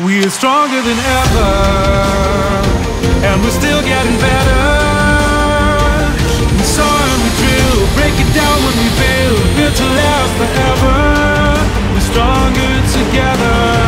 We're stronger than ever, and we're still getting better. We saw and we drill, break it down when we build, built to last forever. We're stronger together.